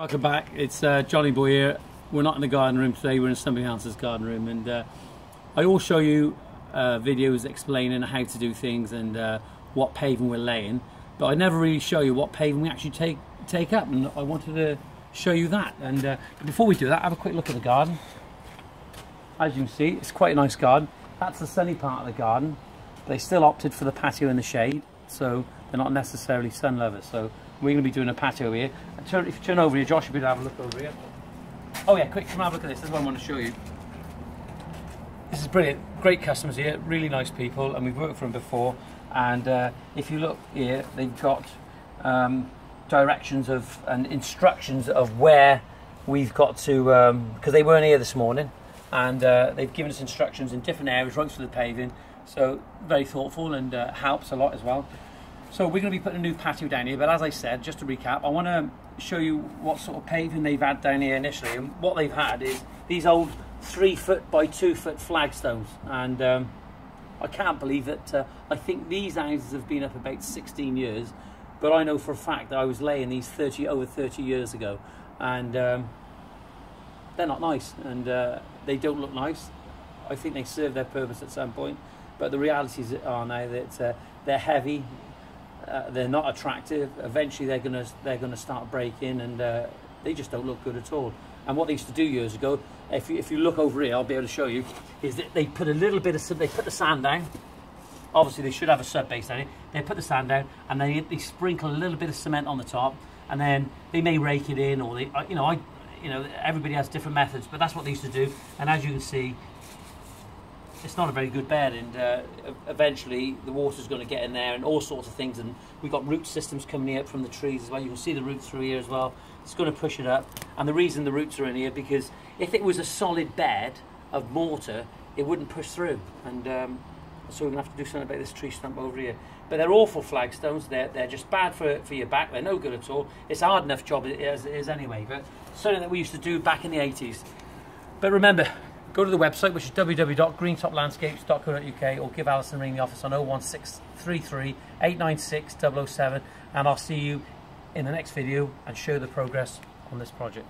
Welcome back. It's uh, Johnny Boy here. We're not in the garden room today. We're in somebody else's garden room, and uh, I will show you uh, videos explaining how to do things and uh, what paving we're laying. But I never really show you what paving we actually take take up, and I wanted to show you that. And uh, before we do that, have a quick look at the garden. As you can see, it's quite a nice garden. That's the sunny part of the garden. They still opted for the patio in the shade, so they're not necessarily sun lovers. So we're going to be doing a patio here. Turn, if you turn over here, Josh, able to have a look over here. Oh yeah, quick, come have a look at this. This is what I want to show you. This is brilliant. Great customers here, really nice people, and we've worked for them before. And uh, if you look here, they've got um, directions of and instructions of where we've got to, because um, they weren't here this morning, and uh, they've given us instructions in different areas right through the paving. So very thoughtful and uh, helps a lot as well. So we're going to be putting a new patio down here, but as I said, just to recap, I want to show you what sort of paving they've had down here initially. And what they've had is these old three foot by two foot flagstones. And um, I can't believe that, uh, I think these houses have been up about 16 years, but I know for a fact that I was laying these 30 over 30 years ago. And um, they're not nice and uh, they don't look nice. I think they serve their purpose at some point, but the realities are now that uh, they're heavy, uh, they're not attractive. Eventually, they're gonna they're gonna start breaking, and uh, they just don't look good at all. And what they used to do years ago, if you, if you look over here, I'll be able to show you, is that they put a little bit of they put the sand down. Obviously, they should have a sub base down here. They put the sand down, and they they sprinkle a little bit of cement on the top, and then they may rake it in, or they uh, you know I you know everybody has different methods, but that's what they used to do. And as you can see, it's not a very good bed and uh, eventually the water's going to get in there and all sorts of things and we've got root systems coming up from the trees as well. You can see the roots through here as well. It's going to push it up. And the reason the roots are in here because if it was a solid bed of mortar it wouldn't push through. And um, so we're going to have to do something about this tree stump over here. But they're awful flagstones. They're, they're just bad for, for your back. They're no good at all. It's a hard enough job as it is anyway but something that we used to do back in the 80s but remember go to the website, which is www.greentoplandscapes.co.uk, or give Alison a ring in the office on 01633 896 007, and I'll see you in the next video and show the progress on this project.